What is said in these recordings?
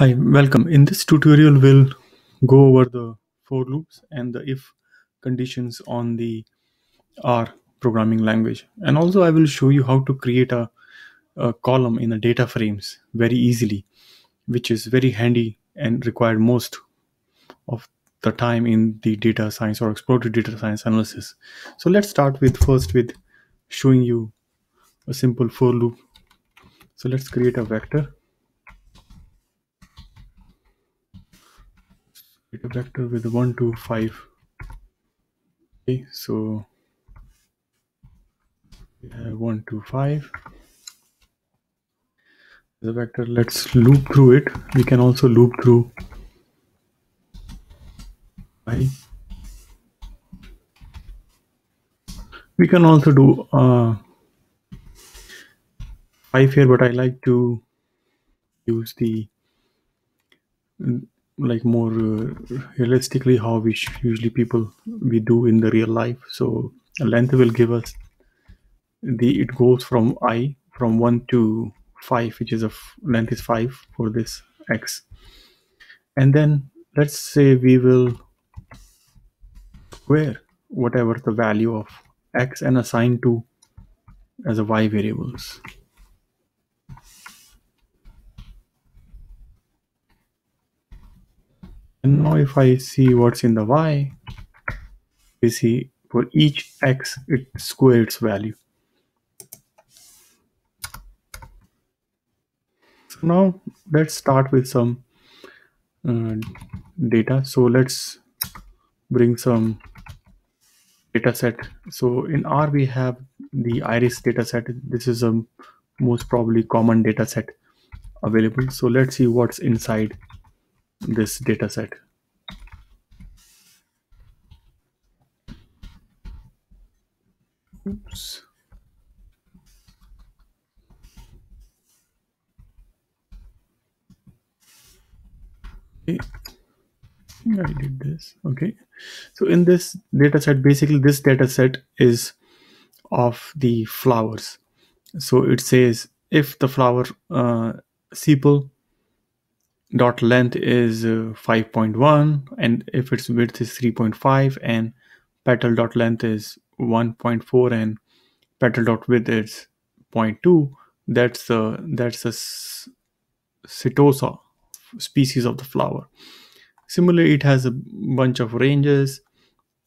Hi, welcome. In this tutorial, we'll go over the for loops and the if conditions on the R programming language. And also I will show you how to create a, a column in the data frames very easily, which is very handy and required most of the time in the data science or exploratory data science analysis. So let's start with first with showing you a simple for loop. So let's create a vector a vector with 1 to 5 okay so we have 1 to 5 the vector let's loop through it. We can also loop through i. We can also do uh, 5 here but i like to use the like more uh, realistically how we usually people we do in the real life. So length will give us the it goes from i from 1 to 5 which is a length is 5 for this x. And then let's say we will square whatever the value of x and assign to as a y variables And now if I see what's in the y, we see for each x, it squares its value. So now let's start with some uh, data. So let's bring some data set. So in R, we have the iris data set. This is a most probably common data set available. So let's see what's inside this data set. Oops. Okay. I did this. Okay. So in this data set, basically this data set is of the flowers. So it says if the flower uh, sepal dot length is uh, 5.1 and if its width is 3.5 and petal dot length is 1.4 and petal dot width is 0.2 that's a that's a setosa species of the flower. Similarly it has a bunch of ranges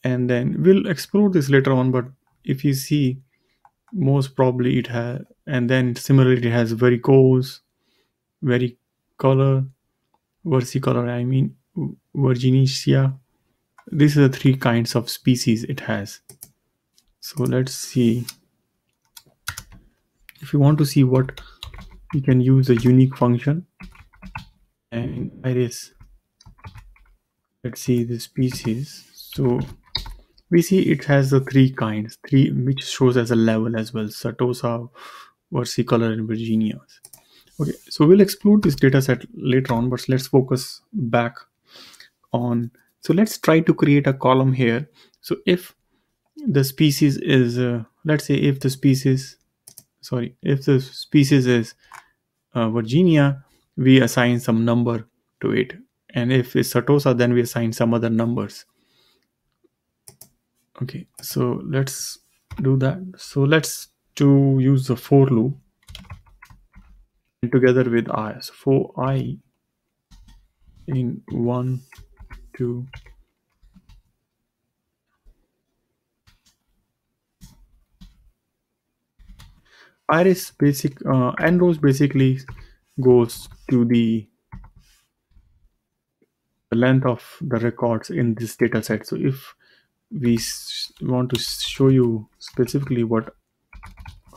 and then we'll explore this later on but if you see most probably it has and then similarly it has very coarse very color versicolor, I mean Virginica. These are the three kinds of species it has. So let's see. If you want to see what you can use a unique function and iris. Let's see the species. So we see it has the three kinds, three which shows as a level as well. Setosa, versicolor, and Virginias. Okay, so we'll explore this data set later on, but let's focus back on. So let's try to create a column here. So if the species is, uh, let's say if the species, sorry, if the species is uh, Virginia, we assign some number to it. And if it's Setosa, then we assign some other numbers. Okay, so let's do that. So let's to use the for loop together with i. So for i in 1, 2, iris basic uh, rows basically goes to the length of the records in this data set. So if we want to show you specifically what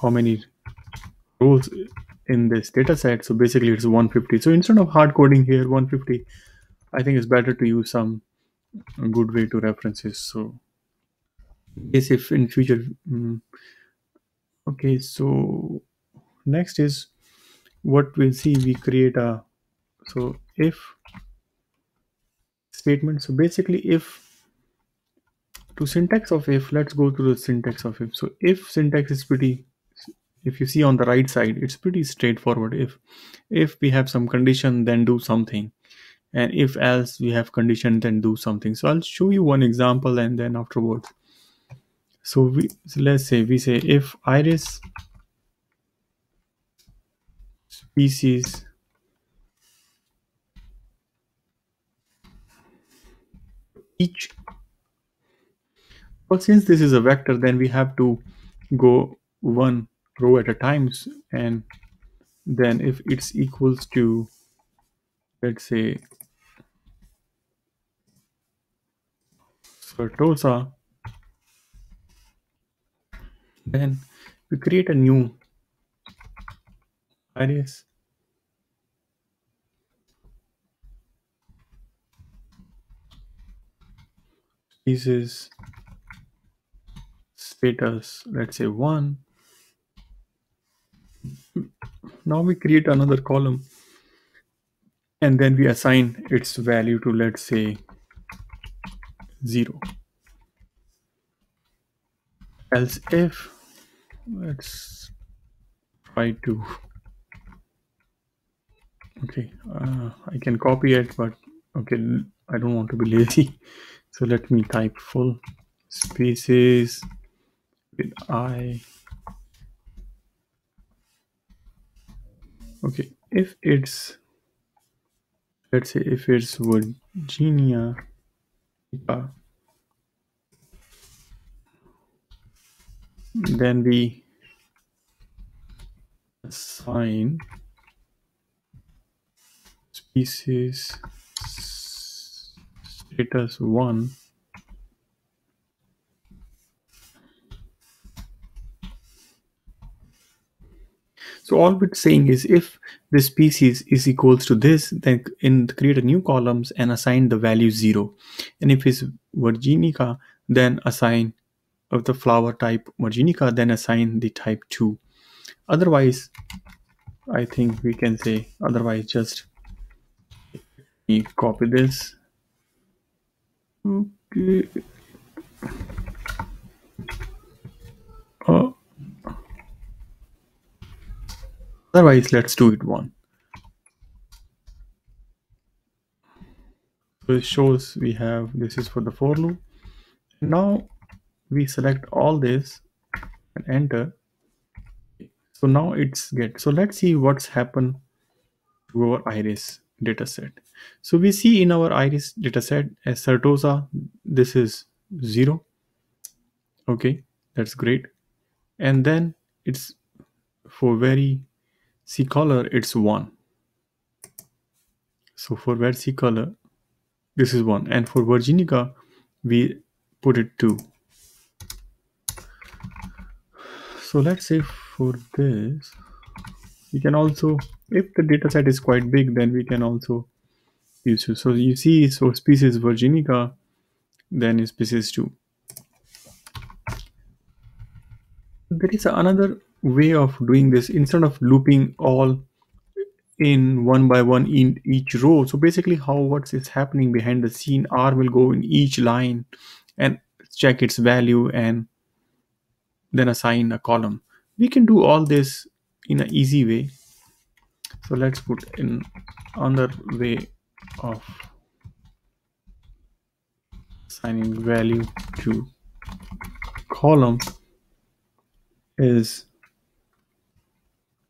how many rows in this data set. So basically it's 150. So instead of hard coding here 150, I think it's better to use some good way to references. So yes, if in future, um, okay, so next is what we'll see, we create a, so if statement. So basically if to syntax of if, let's go through the syntax of if. So if syntax is pretty if you see on the right side it's pretty straightforward. If if we have some condition then do something. And if else we have condition then do something. So i'll show you one example and then afterwards. So we so let's say we say if iris species each but since this is a vector then we have to go one row at a time and then if it's equals to let's say Setosa then we create a new iris species status let's say one now we create another column and then we assign its value to let's say 0 else if let's try to okay uh, I can copy it but okay I don't want to be lazy. So let me type full spaces with I okay if it's let's say if it's Virginia uh, then we assign species status 1 So all it's saying is if the species is equals to this, then in create a new columns and assign the value zero. And if it's Virginica, then assign of the flower type Virginica, then assign the type two. Otherwise, I think we can say otherwise just copy this. Okay. Otherwise, let's do it one. So it shows we have, this is for the for loop. Now we select all this and enter. So now it's get, so let's see what's happened to our iris dataset. So we see in our iris dataset as Setosa, this is zero. Okay, that's great. And then it's for very C color, it's 1. So for versicolor, this is 1. And for Virginica, we put it 2. So let's say for this, we can also, if the data set is quite big, then we can also use it. So you see, so species Virginica, then species 2. There is another way of doing this instead of looping all in one by one in each row. So basically how what is happening behind the scene r will go in each line and check its value and then assign a column. We can do all this in an easy way. So let's put in another way of assigning value to column is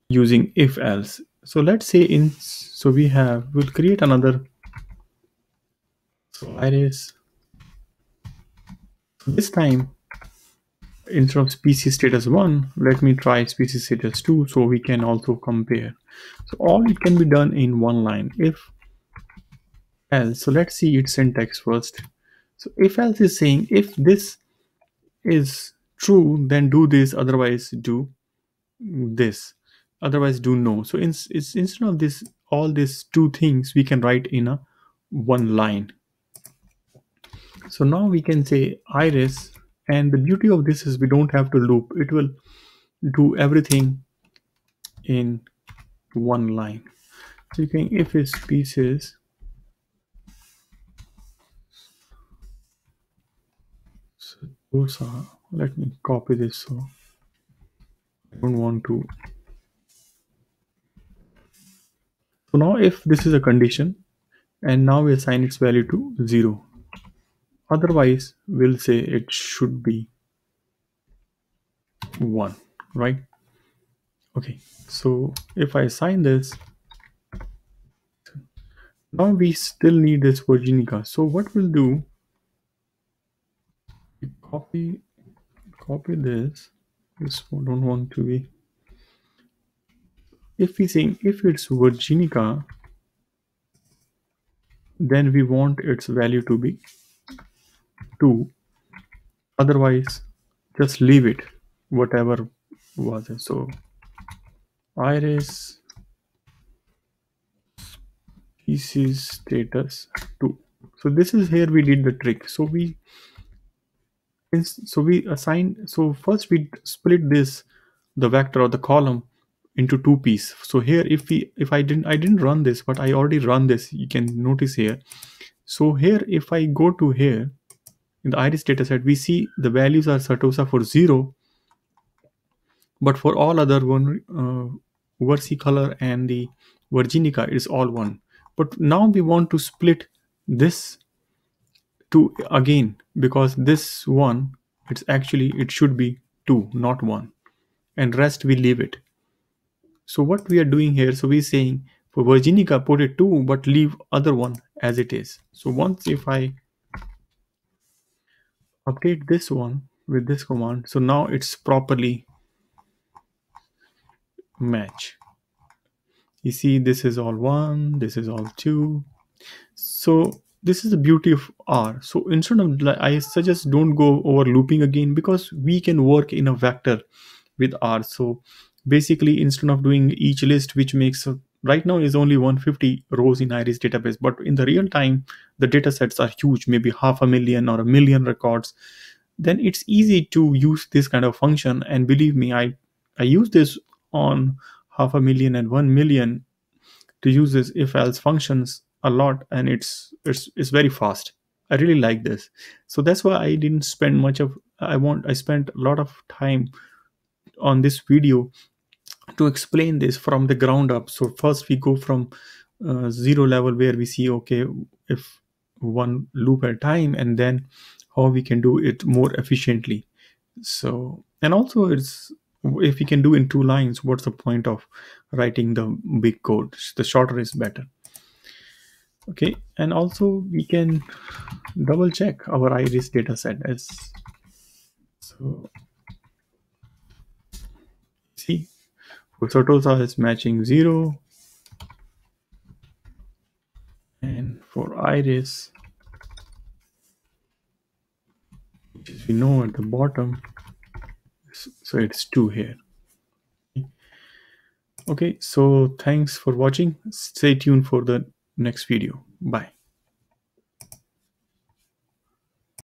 using if else. So let's say in so we have we'll create another so iris this time instead of species status 1 let me try species status 2 so we can also compare. So all it can be done in one line if else. So let's see its syntax first. So if else is saying if this is true then do this otherwise do this otherwise do no. So in, it's instead of this all these two things we can write in a one line. So now we can say iris and the beauty of this is we don't have to loop. It will do everything in one line. So you can if it's species so those are let me copy this so I don't want to so now if this is a condition and now we assign its value to 0 otherwise we'll say it should be 1 right? Okay so if I assign this now we still need this Virginica. So what we'll do copy copy this. This don't want to be if we saying if it's Virginica then we want its value to be 2 otherwise just leave it whatever was it. So iris species status 2 so this is here we did the trick. So we so we assign so first we split this the vector or the column into two pieces so here if we if i didn't i didn't run this but i already run this you can notice here. So here if i go to here in the iris dataset we see the values are setosa for zero but for all other one uh, versicolor and the virginica is all one. But now we want to split this to again because this one it's actually it should be two not one. And rest we leave it so what we are doing here so we're saying for virginica put it two but leave other one as it is. So once if i update this one with this command so now it's properly match. You see this is all one this is all two. So this is the beauty of r. So instead of i suggest don't go over looping again because we can work in a vector with r. So basically instead of doing each list which makes uh, right now is only 150 rows in iris database but in the real time the data sets are huge maybe half a million or a million records. Then it's easy to use this kind of function and believe me i i use this on half a million and one million to use this if else functions a lot and it's it's it's very fast. I really like this. So that's why i didn't spend much of i want i spent a lot of time on this video to explain this from the ground up. So first we go from uh, zero level where we see okay if one loop at a time and then how we can do it more efficiently. So and also it's if we can do in two lines what's the point of writing the big code? The shorter is better. Okay and also we can double check our iris data set. As so see Setosa is matching 0 and for iris which is we know at the bottom so it's 2 here. Okay so thanks for watching. Stay tuned for the next video. Bye